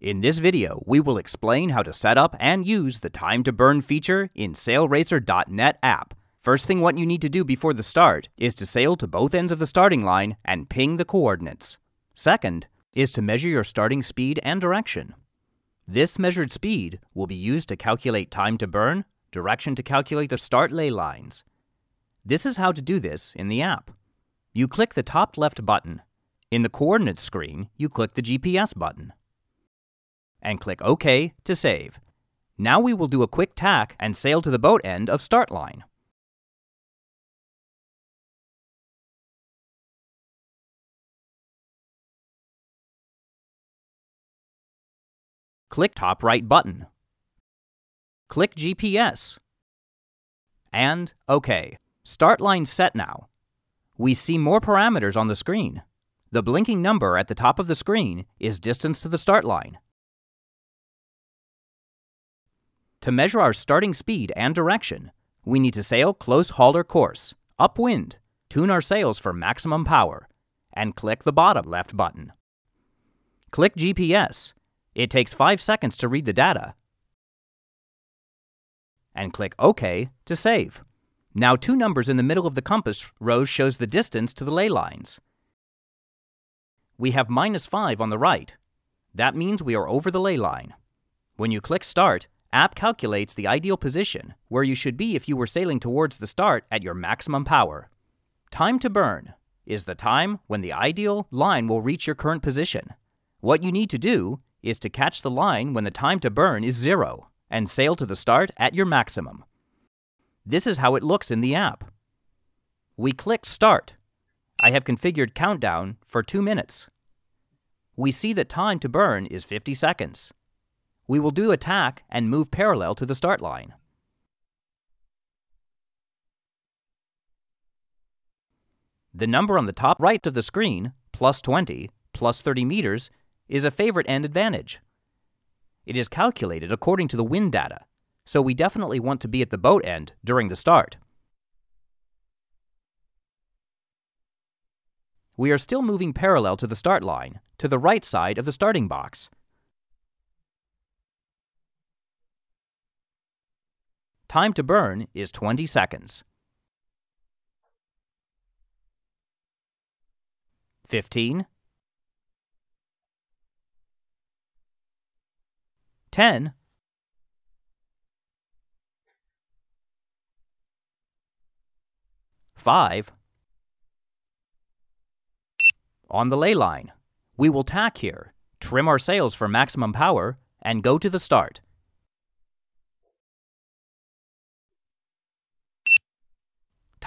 In this video, we will explain how to set up and use the Time to Burn feature in SailRacer.net app. First thing what you need to do before the start is to sail to both ends of the starting line and ping the coordinates. Second is to measure your starting speed and direction. This measured speed will be used to calculate time to burn, direction to calculate the start lay lines. This is how to do this in the app. You click the top left button. In the coordinates screen, you click the GPS button and click OK to save. Now we will do a quick tack and sail to the boat end of start line. Click top right button. Click GPS. And OK. Start line set now. We see more parameters on the screen. The blinking number at the top of the screen is distance to the start line. To measure our starting speed and direction, we need to sail close hauled course, upwind, tune our sails for maximum power, and click the bottom left button. Click GPS. It takes 5 seconds to read the data. And click OK to save. Now two numbers in the middle of the compass rose shows the distance to the lay lines. We have minus 5 on the right. That means we are over the lay line. When you click Start, App calculates the ideal position, where you should be if you were sailing towards the start at your maximum power. Time to burn is the time when the ideal line will reach your current position. What you need to do is to catch the line when the time to burn is zero and sail to the start at your maximum. This is how it looks in the app. We click Start. I have configured countdown for 2 minutes. We see that time to burn is 50 seconds we will do attack and move parallel to the start line. The number on the top right of the screen, plus 20, plus 30 meters, is a favorite end advantage. It is calculated according to the wind data, so we definitely want to be at the boat end during the start. We are still moving parallel to the start line, to the right side of the starting box. Time to burn is 20 seconds. 15 10 5 On the lay line, we will tack here, trim our sails for maximum power, and go to the start.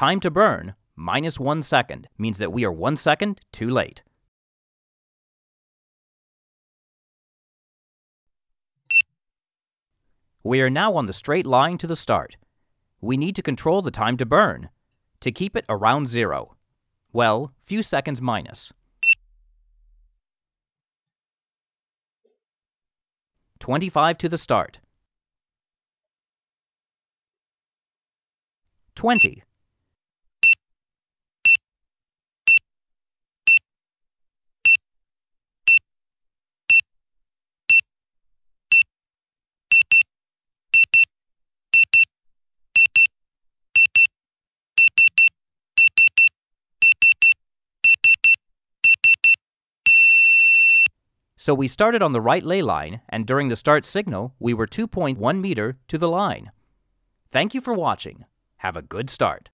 Time to burn, minus one second, means that we are one second too late. We are now on the straight line to the start. We need to control the time to burn, to keep it around zero. Well, few seconds minus. 25 to the start. 20. So we started on the right lay line, and during the start signal, we were 2.1 meter to the line. Thank you for watching. Have a good start.